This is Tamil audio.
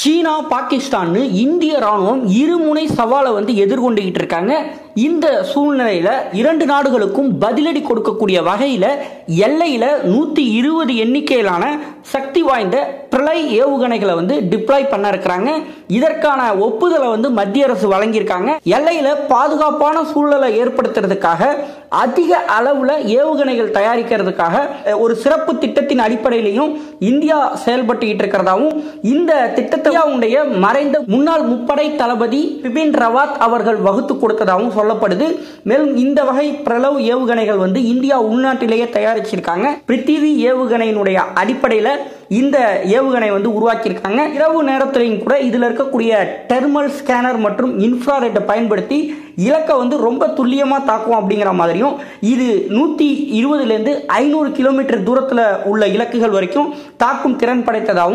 சீனா பாகிஸ்தான் இந்திய ராணுவம் இருமுனை சவாலை வந்து எதிர்கொண்டுகிட்டு இருக்காங்க. இந்த சூழ்நிலையில இரண்டு நாடுகளுக்கும் பதிலடி கொடுக்கக்கூடிய வகையில எல்லையில நூத்தி இருபது எண்ணிக்கையிலான சக்தி வாய்ந்த பிரளய் ஏவுகணைகளை வந்து டிப்ளாய் பண்ண இருக்கிறாங்க. இதற்கான ஒப்புதலை வந்து மத்திய அரசு வழங்கியிருக்காங்க. எல்லையில பாதுகாப்பான சூழலை ஏற்படுத்துறதுக்காக அதிக அளவில் ஏவுகணைகள் தயாரிக்கிறதுக்காக ஒரு சிறப்பு திட்டத்தின் அடிப்படையிலையும் இந்தியா செயல்பட்டுக்கிட்டு இருக்கிறதாவும் இந்த திட்டத்தை இந்தியாவுடைய மறைந்த முன்னாள் முப்படை தளபதி பிபின் ரவாத் அவர்கள் வகுத்து கொடுத்ததாகவும் சொல்லப்படுது. மேலும் இந்த வகை பிரளவு ஏவுகணைகள் வந்து இந்தியா உள்நாட்டிலேயே தயாரிச்சிருக்காங்க. பிருத்திவி ஏவுகணையினுடைய அடிப்படையில் இந்த ஏவுகணை வந்து உருவாக்கியிருக்காங்க. இரவு நேரத்திலையும் கூட இதில் இருக்கக்கூடிய டெர்மல் ஸ்கேனர் மற்றும் இன்ஃப்ராரெட்டை பயன்படுத்தி இலக்கை வந்து ரொம்ப துல்லியமாக தாக்கும் அப்படிங்கிற மாதிரியும் இது நூற்றி இருபதுலேருந்து ஐநூறு கிலோமீட்டர் தூரத்தில் உள்ள இலக்குகள் வரைக்கும் தாக்கும் திறன் படைத்ததாகவும்